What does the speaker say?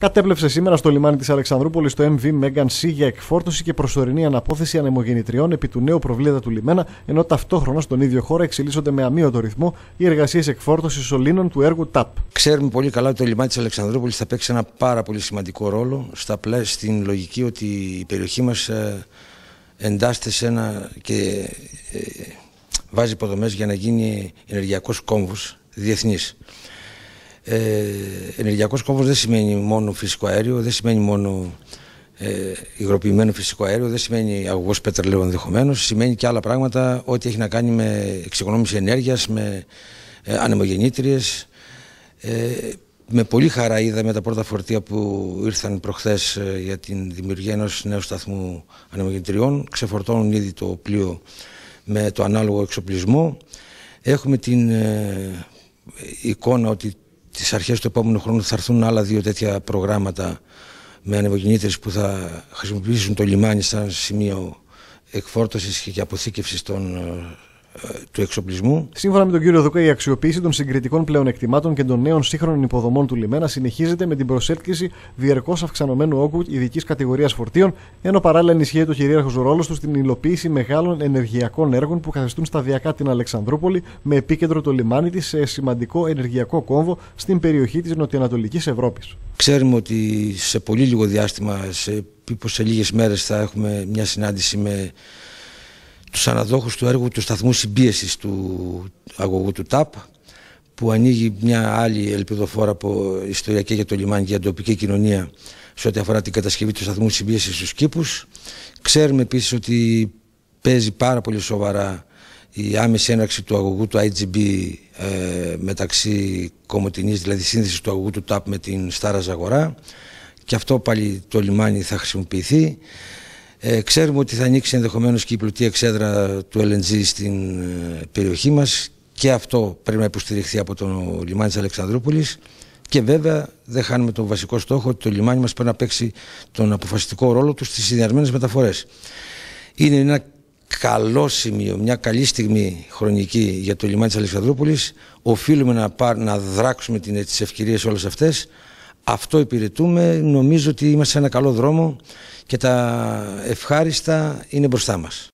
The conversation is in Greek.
Κατέπλευσε σήμερα στο λιμάνι της Αλεξανδρούπολης το MV Megan C για εκφόρτωση και προσωρινή αναπόθεση ανεμογεννητριών επί του νέου προβλήτα του λιμένα, ενώ ταυτόχρονα στον ίδιο χώρο εξελίσσονται με αμύωτο ρυθμό οι εργασίες εκφόρτωσης σωλήνων του έργου TAP. Ξέρουμε πολύ καλά ότι το λιμάνι της Αλεξανδρούπολης θα παίξει ένα πάρα πολύ σημαντικό ρόλο στα πλέ, στην λογική ότι η περιοχή μας ε, εντάσσεται σε ένα και ε, βάζει υποδομές για να γίνει ενεργειακός κόμβος διεθνής. Ε, ενεργειακός κόμβος δεν σημαίνει μόνο φυσικό αέριο, δεν σημαίνει μόνο ε, υγροποιημένο φυσικό αέριο, δεν σημαίνει αγωγός πετρελαίου ενδεχομένως, σημαίνει και άλλα πράγματα, ό,τι έχει να κάνει με εξοικονόμηση ενέργειας, με ε, ανεμογεννήτριες. Ε, με πολύ χαρά είδαμε τα πρώτα φορτία που ήρθαν προχθές ε, για την δημιουργία ενός νέου σταθμού ανεμογεννητριών. Ξεφορτώνουν ήδη το πλοίο με το ανάλογο εξοπλισμό. Έχουμε την ε, εικόνα ότι τις αρχές του επόμενου χρόνου θα έρθουν άλλα δύο τέτοια προγράμματα με ανεμογεννήτρες που θα χρησιμοποιήσουν το λιμάνι σαν σημείο εκφόρτωσης και αποθήκευσης των του εξοπλισμού. Σύμφωνα με τον κύριο Δουκά, η αξιοποίηση των συγκριτικών πλεονεκτημάτων και των νέων σύγχρονων υποδομών του λιμένα συνεχίζεται με την προσέλκυση διαρκώς αυξανωμένου όγκου ειδικής κατηγορίας φορτίων, ενώ παράλληλα ενισχύει το κυρίαρχος ρόλος του στην υλοποίηση μεγάλων ενεργειακών έργων που καθιστούν σταδιακά την Αλεξανδρούπολη με επίκεντρο το λιμάνι της σε σημαντικό ενεργειακό κόμβο στην περιοχή της Νοτιοανατολικής Ευρώπης. Ξέρουμε ότι σε πολύ λίγο διάστημα, σε, σε λίγες μέρες, θα έχουμε μια συνάντηση με τους αναδόχους του έργου του σταθμού συμπίεσης του αγωγού του ΤΑΠ που ανοίγει μια άλλη ελπιδοφόρα από ιστορία και για το λιμάνι και για την τοπική κοινωνία σε ό,τι αφορά την κατασκευή του σταθμού συμπίεσης στους κήπους. Ξέρουμε επίσης ότι παίζει πάρα πολύ σοβαρά η άμεση έναρξη του αγωγού του IGB ε, μεταξύ Κομωτινής, δηλαδή σύνδεσης του αγωγού του ΤΑΠ με την Στάρας Ζαγορά και αυτό πάλι το λιμάνι θα χρησιμοποιηθεί. Ε, ξέρουμε ότι θα ανοίξει ενδεχομένως και η πλουτή εξέδρα του LNG στην ε, περιοχή μας και αυτό πρέπει να υποστηριχθεί από το λιμάνι της Αλεξανδρούπολης και βέβαια δεν χάνουμε τον βασικό στόχο ότι το λιμάνι μας πρέπει να παίξει τον αποφασιστικό ρόλο του στις συνδυασμένες μεταφορές. Είναι ένα καλό σημείο, μια καλή στιγμή χρονική για το λιμάνι της Αλεξανδρούπολης. Οφείλουμε να, πάρ, να δράξουμε τις ευκαιρίες όλες αυτές αυτό υπηρετούμε. Νομίζω ότι είμαστε σε ένα καλό δρόμο και τα ευχάριστα είναι μπροστά μας.